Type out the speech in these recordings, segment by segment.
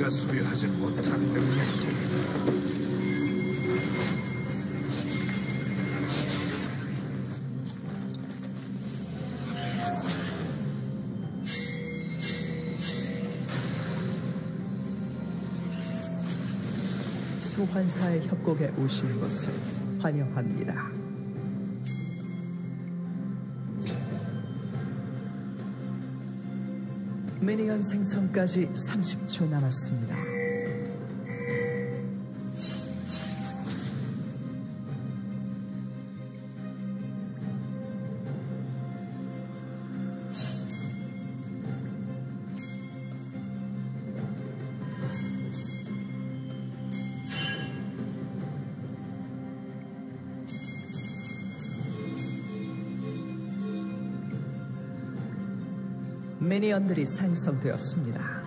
네가 소유하지 못한 능력이지. 소환사의 협곡에 오신 것을 환영합니다. 미니언 생성까지 30초 남았습니다. 미니언들이 생성되었습니다.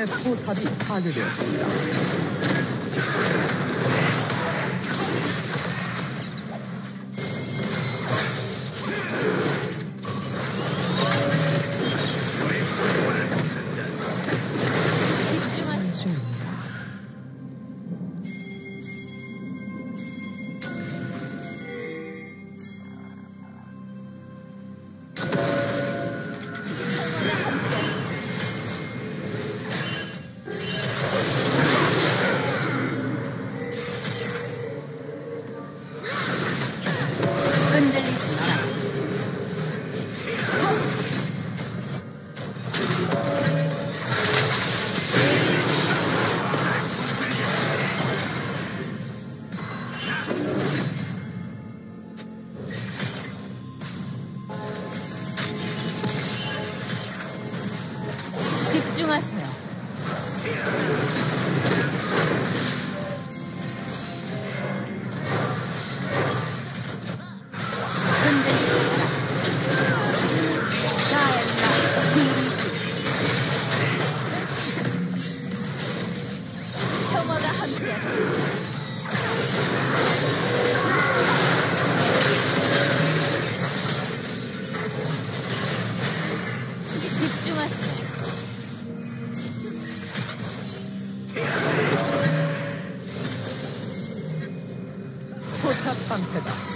자신의 수고 탑이 파괴되었습니다.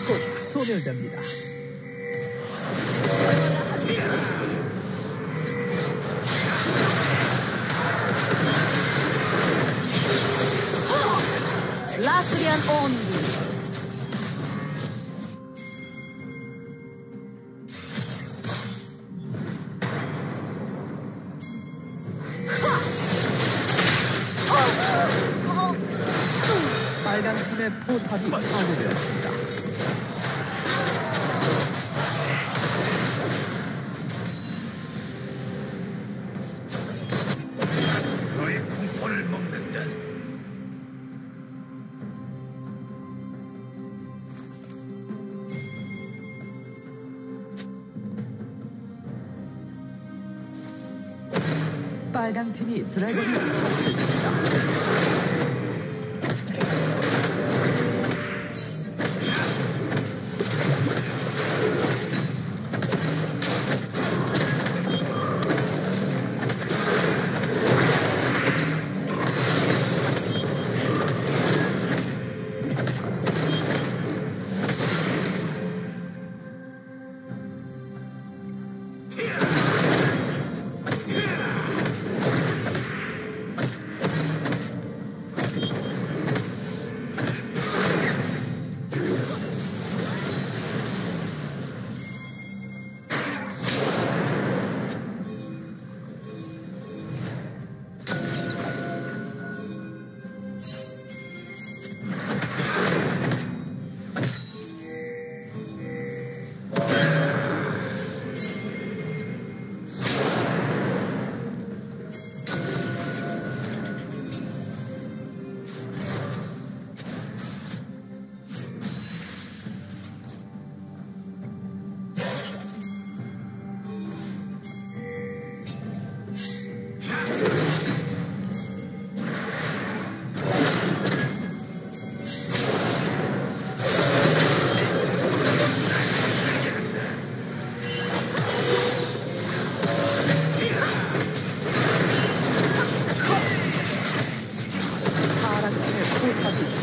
곧 소멸됩니다. 라스리안 온기 포탑이 traigo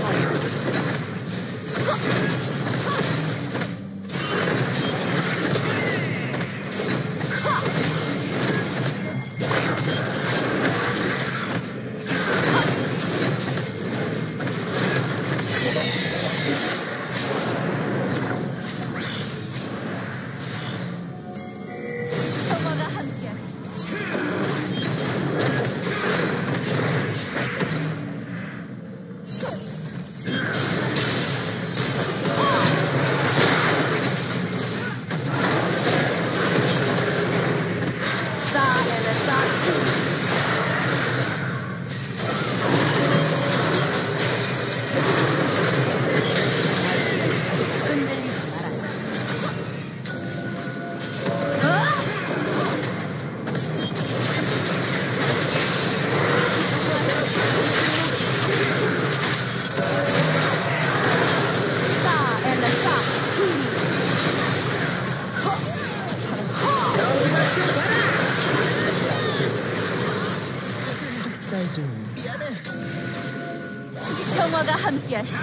Huh. Huh. 평화가 함께하시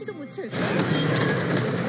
눈치도 못 챌 거야.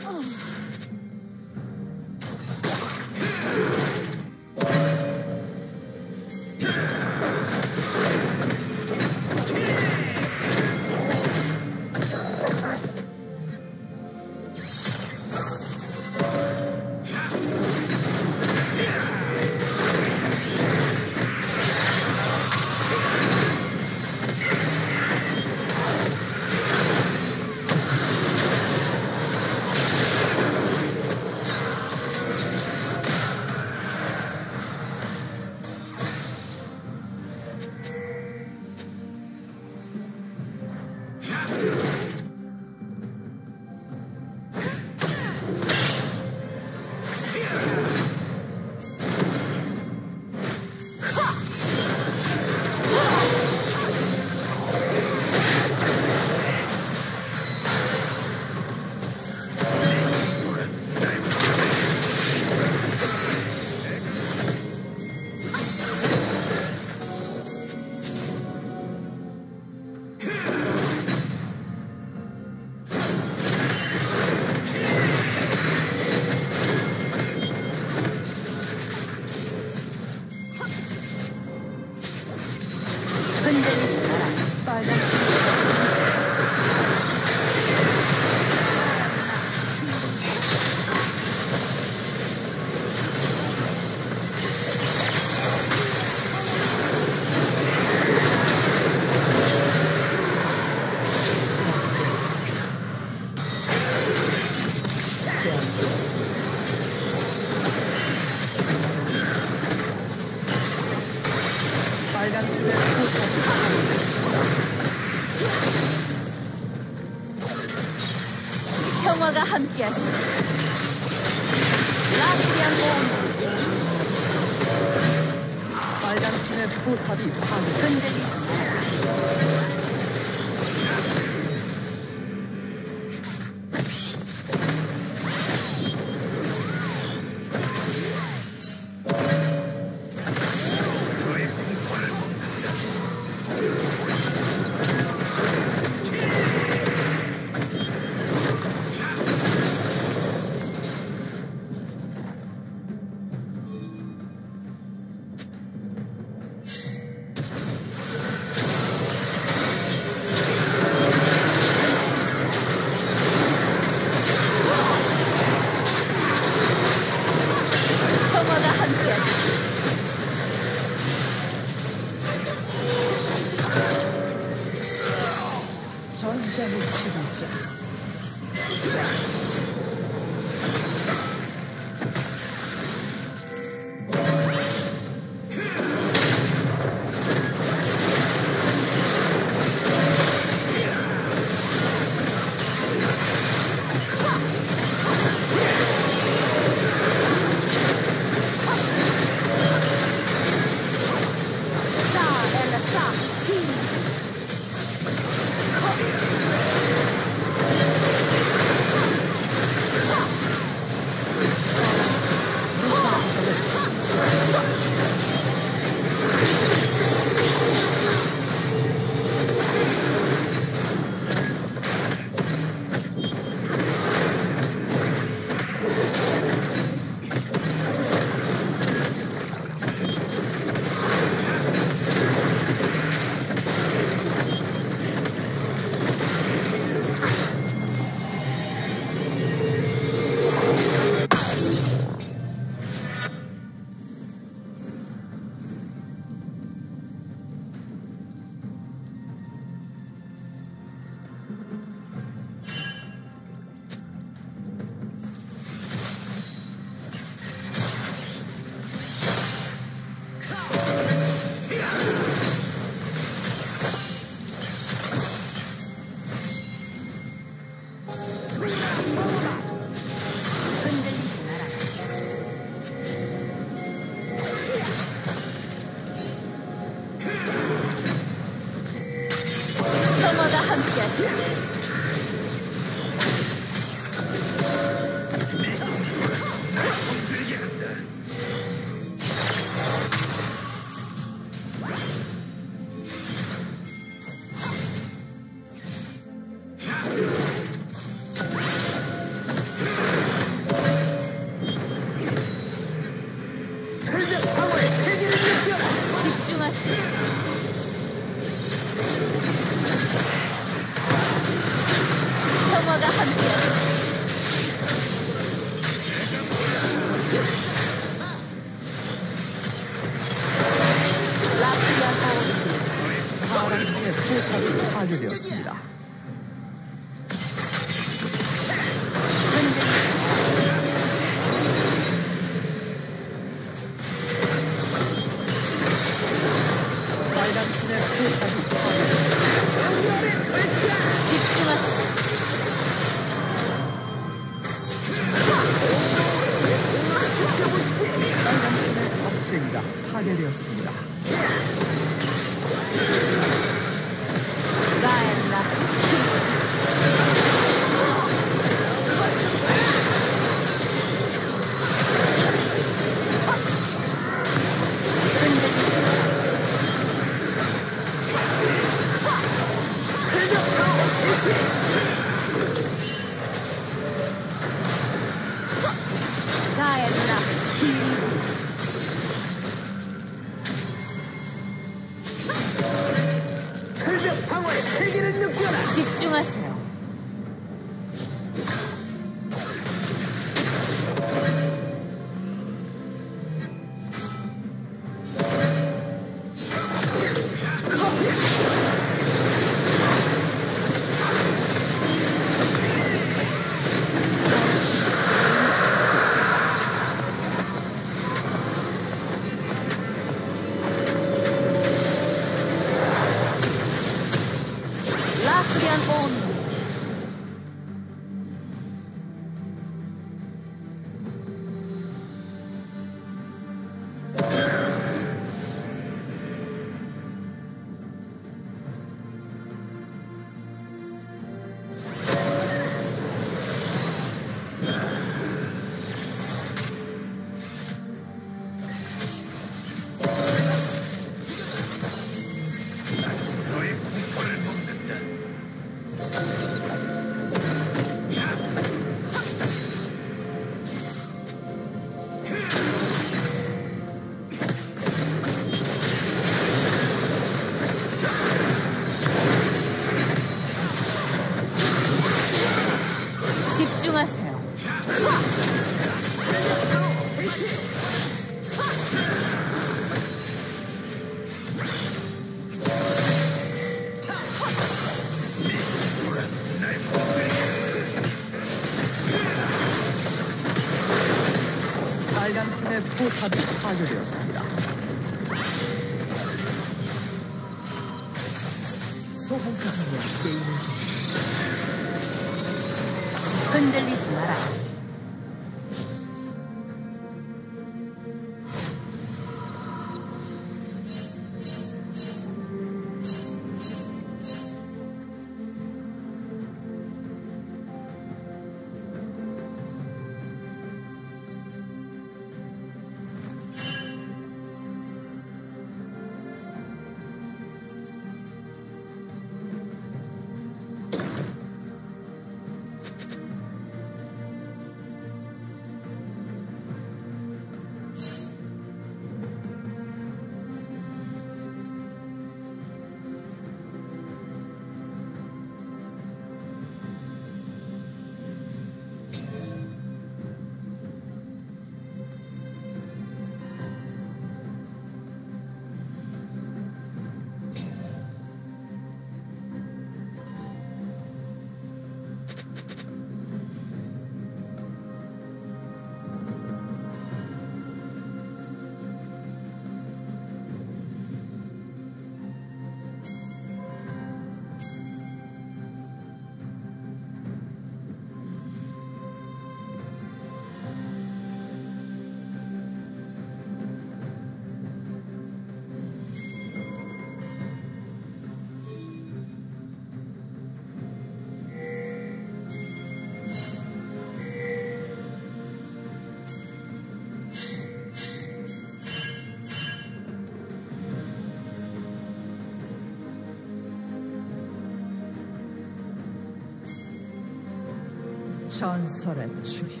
전설의 주야.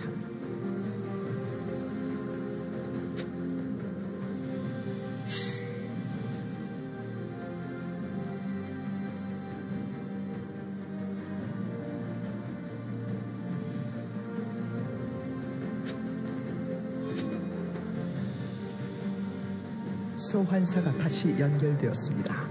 소환사가 다시 연결되었습니다.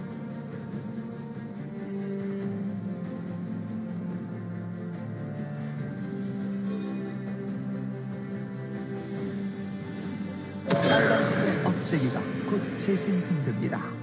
억제기가 곧 재생성됩니다.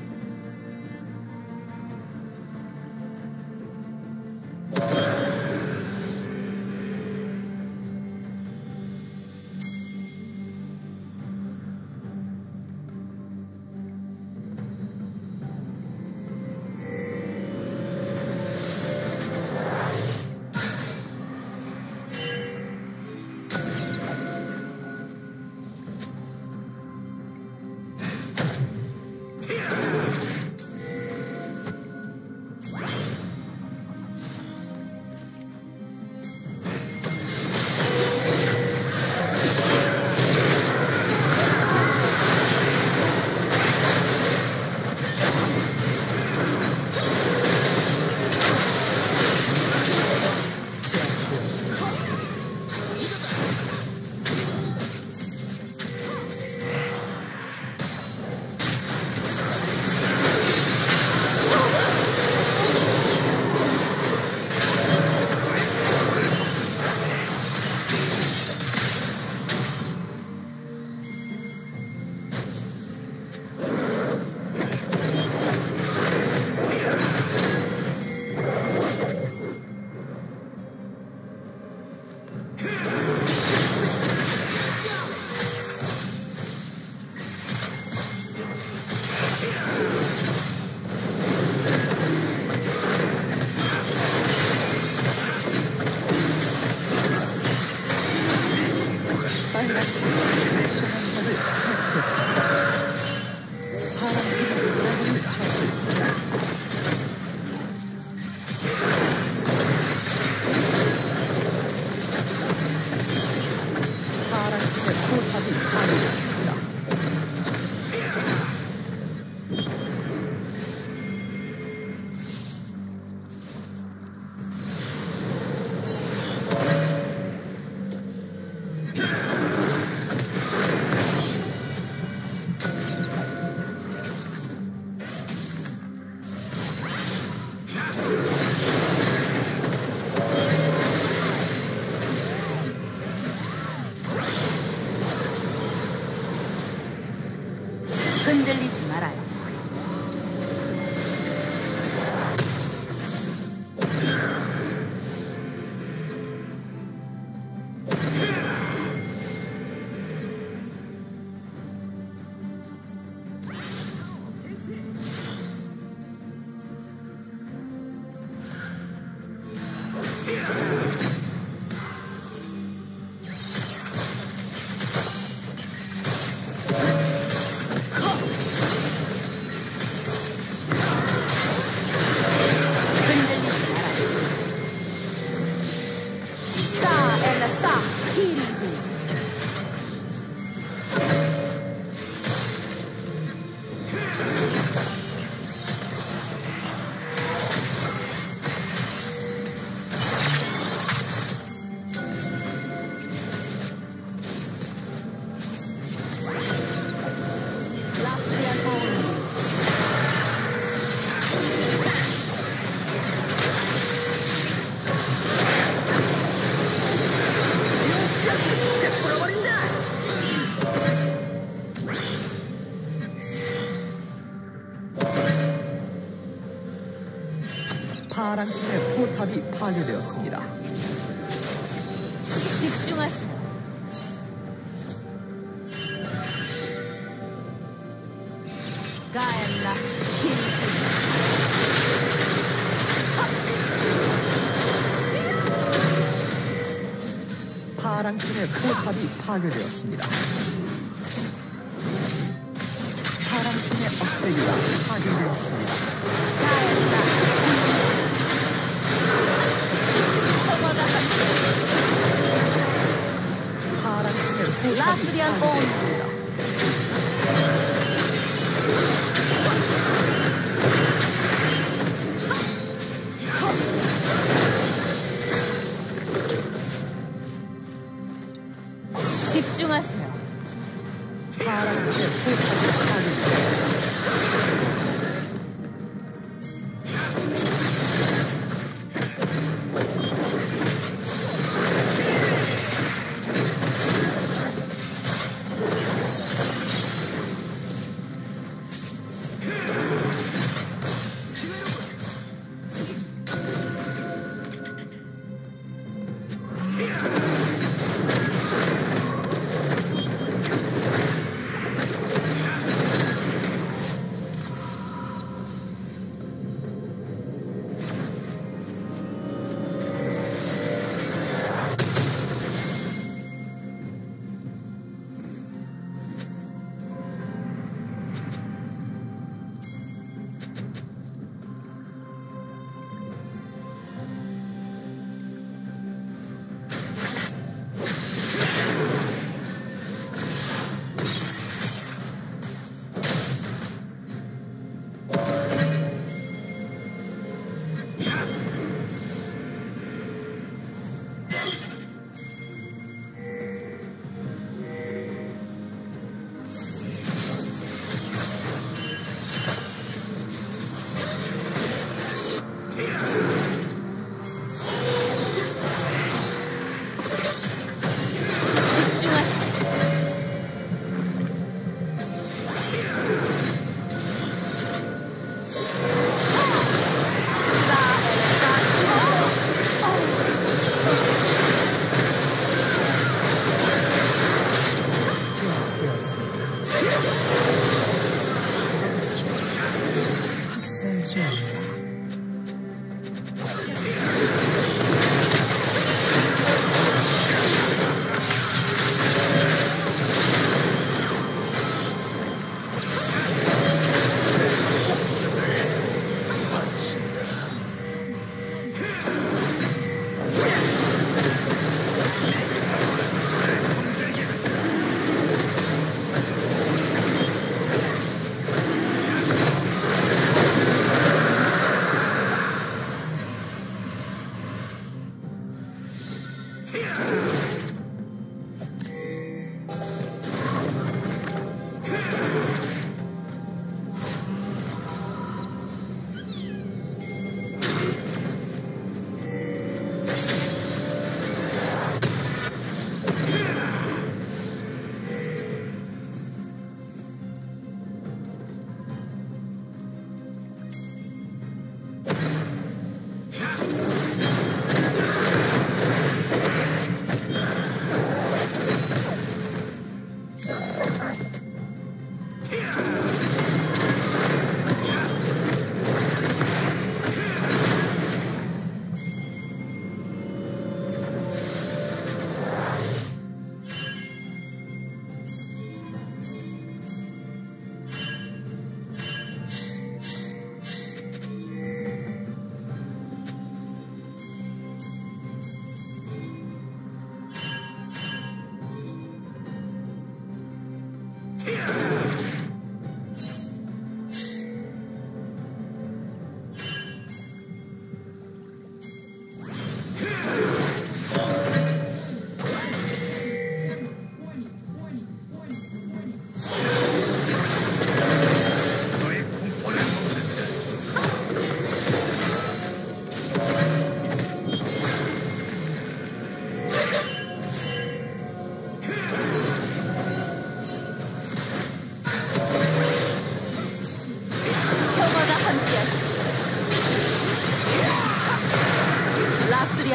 포탑이 파괴되었습니다. 파랑신의 억제기가 파괴되었습니다. 파랑신의 포탑이. 파괴되었습니다.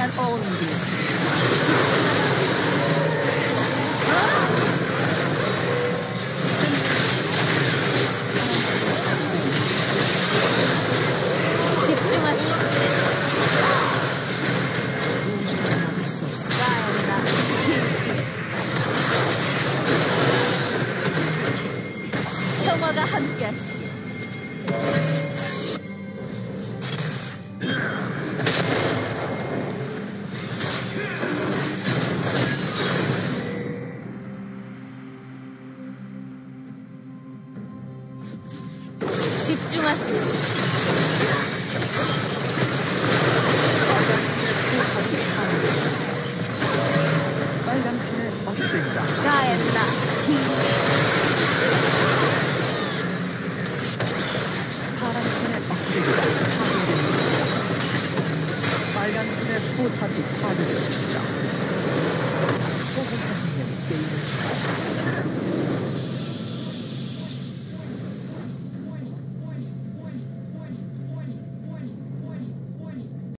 their own.